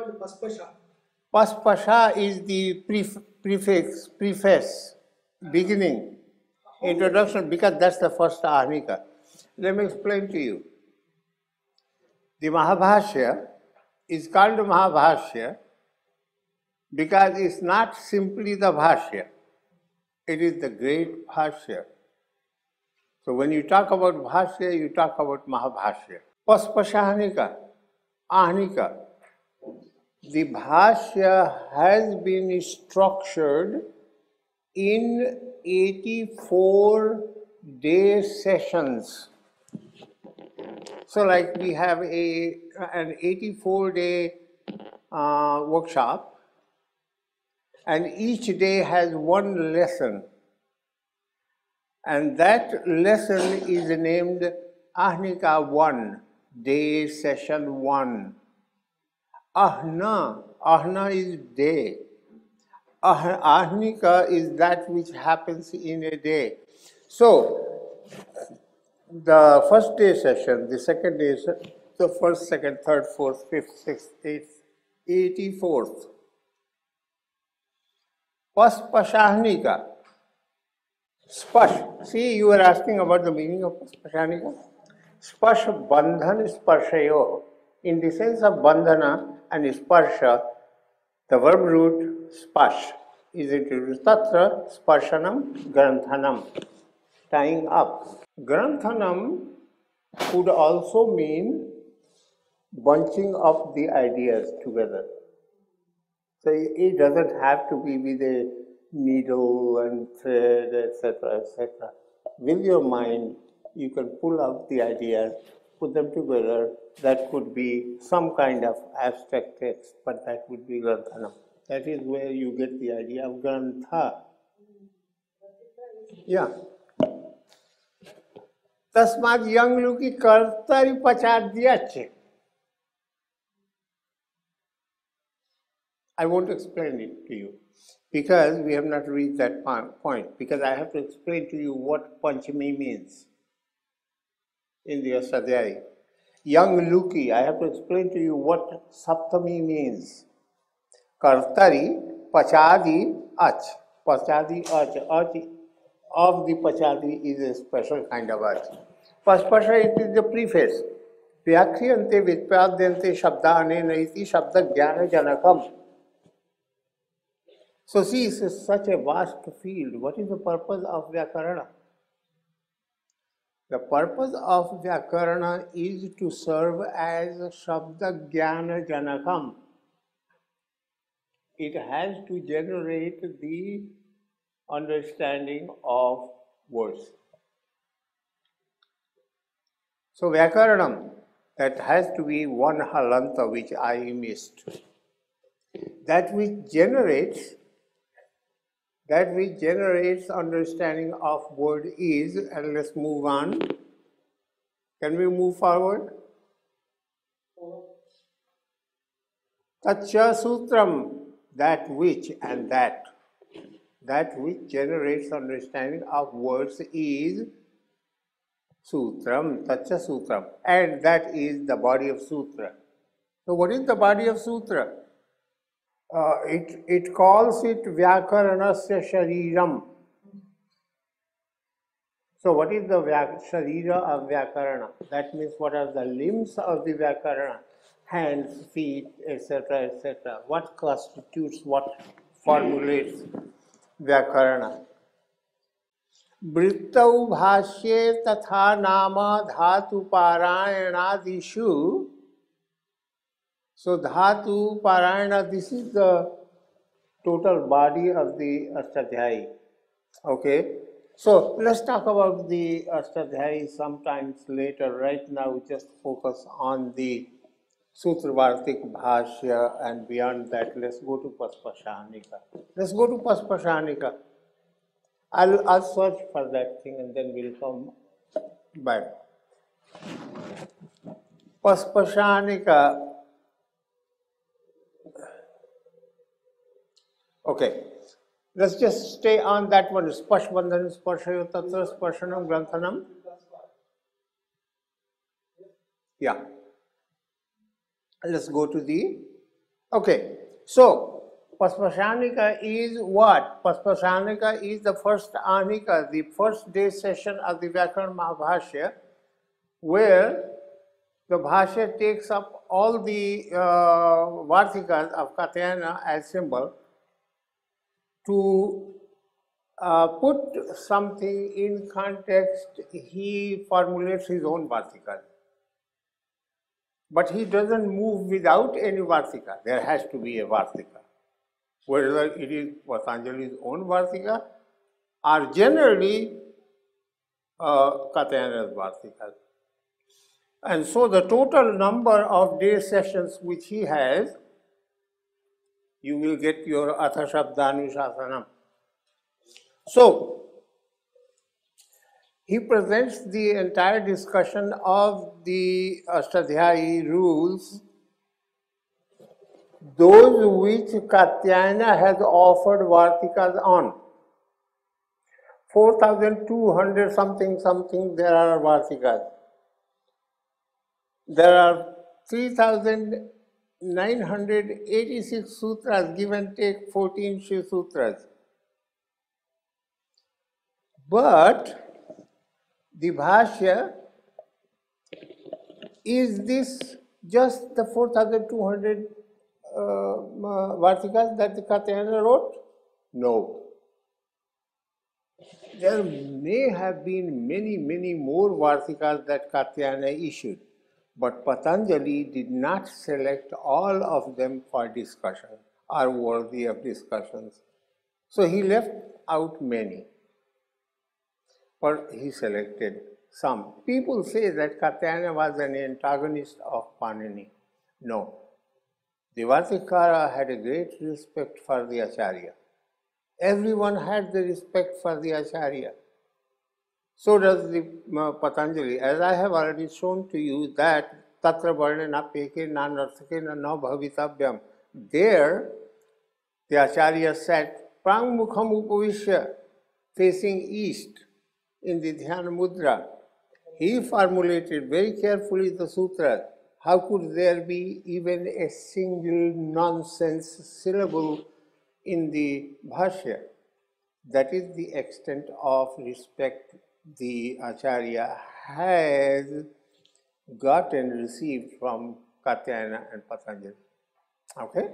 called Paspasha? Paspasha is the pref- prefix, preface, beginning, introduction, because that's the first Ahnika. Let me explain to you. The Mahabhashya is called Mahabhashya because it's not simply the Bhashya, it is the great Bhashya. So when you talk about Bhashya, you talk about Mahabhashya. Paspashahanika, Ahnika. The Bhashya has been structured in 84 day sessions. So like we have a, an 84 day uh, workshop and each day has one lesson. And that lesson is named Ahnika 1, day session 1. Ahna, Ahna is day. Ah- Ahnika is that which happens in a day. So, the first day session, the second day, the first, second, third, fourth, fifth, sixth, eighth, eighty-fourth. Paspashahnika. Spash. See, you were asking about the meaning of Paspashahnika. Spash bandhan sparshayo. In the sense of bandhana and sparsha, the verb root spash is introduced. Tatra sparshanam granthanam. Tying up. Granthanam could also mean bunching up the ideas together. So it doesn't have to be with a needle and thread, etc., etc. With your mind, you can pull out the ideas, put them together. That could be some kind of abstract text, but that would be Granthanam. That is where you get the idea of Grantha. Yeah. तस्मात यंग लोग की कर्तरी पचार दिया छे I won't explain it to you because we have not reached that po- point. Because I have to explain to you what Panchami means in the Astadhyayi. Young Luki, I have to explain to you what Saptami means. Kartari, Pachadi, Ach. Pachadi, Ach. Ach of the Pachadi is a special kind of Ach. Paspasha, it is the preface. व्याख्रियन्ते व्युत्पाद्यन्ते शब्दानेन इति शब्दज्ञानजनकम् So see, this is such a vast field. What is the purpose of Vyakarana? the purpose of Vyakarana is to serve as Shabda Jnana Janakam. It has to generate the understanding of words. So Vyakaranam, that has to be one halanta which I missed. That which generates that which generates understanding of word is, and let's move on. Can we move forward? Tacha Sutram, that which and that. That which generates understanding of words is Sutram, Tacha Sutram, and that is the body of Sutra. So, what is the body of Sutra? Uh, it, it calls it Vyakaranasya Shariram. So, what is the vyak- Sharira of Vyakarana? That means what are the limbs of the Vyakarana? Hands, feet, etc., etc. What constitutes, what formulates Vyakarana? वृत्तौ भाष्ये तथा नाम धातु पारायणादिषु So Dhatu Parayana, this is the total body of the Astadhyayi. Okay. So let's talk about the Astadhyayi sometimes later. Right now, just focus on the Sutravartik Bhashya and beyond that, let's go to Paspashanika. Let's go to Paspashanika. I'll, I'll search for that thing and then we'll come back. Paspashanika. Okay. Let's just stay on that one. Spash bandhan, sparshayo tatra, sparshanam, granthanam. Yeah. Let's go to the Okay, so Paspashanika is what? Paspashanika is the first Anika, the first day session of the Vyakaran Mahabhashya, where the Bhashya takes up all the uh, Vartikas of Katyayana as symbol to uh, put something in context, he formulates his own Vartikas. But he doesn't move without any Vartika. There has to be a Vartika. Whether it is Patanjali's own Vartika or generally uh, Katyayana's Vartika. And so the total number of day sessions which he has, you will get your Atha. So, he presents the entire discussion of the Ashtadhyayi rules, those which Katyayana has offered Vartikas on. 4,200 something something there are Vartikas. There are 3,986 sutras, give and take 14 Shiv sutras. But the Bhashya, is this just the 4,200 uh, Vartikas that the Katyayana wrote? No. There may have been many, many more Vartikas that Katyayana issued, but Patanjali did not select all of them for discussion, are worthy of discussions. So he left out many but he selected some. People say that Katyayana was an antagonist of Panini. No. The Vartikara had a great respect for the Acharya. Everyone had the respect for the Acharya. So does the uh, Patanjali. As I have already shown to you that Tatra Varnana Peke Nanarthake Na Bhavitavyam. There, the Acharya sat Prang Mukham Upavishya, facing east in the Dhyana Mudra, he formulated very carefully the sutra. How could there be even a single nonsense syllable in the Bhashya? That is the extent of respect the Acharya has got and received from Katyayana and Patanjali. Okay?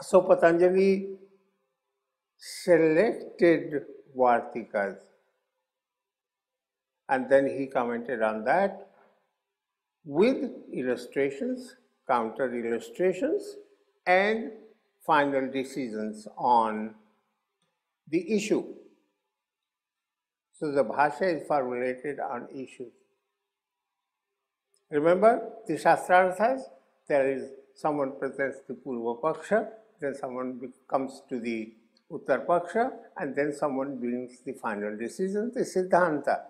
So Patanjali selected Vartikas. And then he commented on that with illustrations, counter illustrations, and final decisions on the issue. So the Bhashya is formulated on issues. Remember the Shastrarthas? There is someone presents the Purva Paksha, then someone comes to the Uttar Paksha, and then someone brings the final decision, the Siddhanta.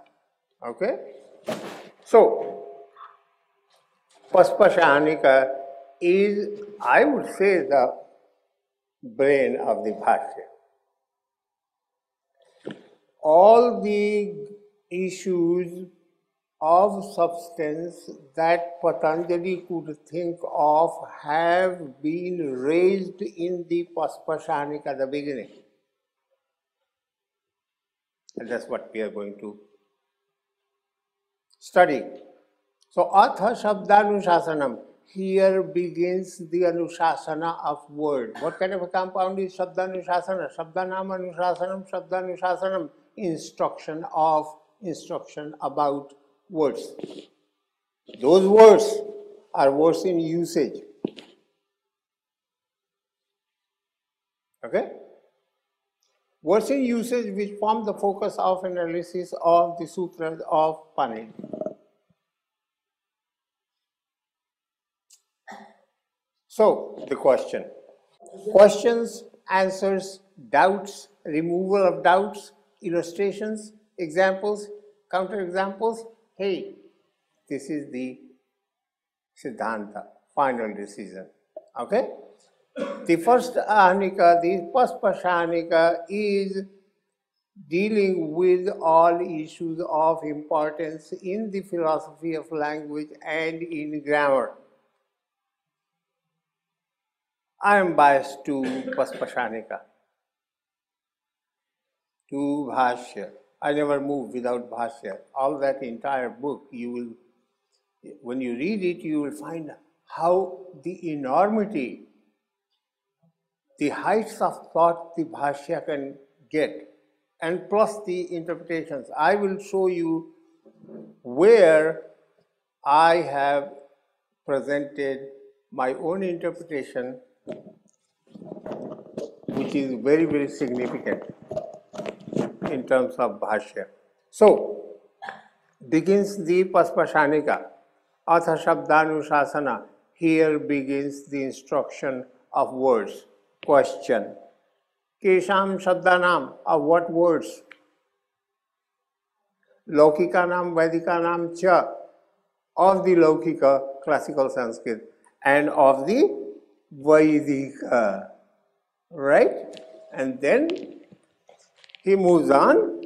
Okay? So, Paspashanika is, I would say, the brain of the Bhashya. All the issues of substance that Patanjali could think of have been raised in the Paspashanika at the beginning. And that's what we are going to study. So, Atha Shabdanusasanam. Here begins the Anushasana of word. What kind of a compound is Shabdanusasana? Shabdanam Anusasanam, Shabdanusasanam. Instruction of, instruction about words. Those words are words in usage. Okay? Words in usage which form the focus of analysis of the sutras of Panini. So, the question. Questions, answers, doubts, removal of doubts, illustrations, examples, counter examples, hey, this is the Siddhanta, final decision. Okay? The first anika, the Paspashanika is dealing with all issues of importance in the philosophy of language and in grammar. I am biased to Paspashanika, to Bhashya. I never move without Bhashya. All that entire book, you will, when you read it, you will find how the enormity, the heights of thought the Bhashya can get, and plus the interpretations. I will show you where I have presented my own interpretation, which is very, very significant in terms of Bhashya. So, begins the Paspashanika, Atha Shabdanushasana. Here begins the instruction of words. Question. Kesham Shabdanam, of what words? Laukikanam, Vedikanam cha, of the Laukika classical Sanskrit and of the Vaidika, right? And then he moves on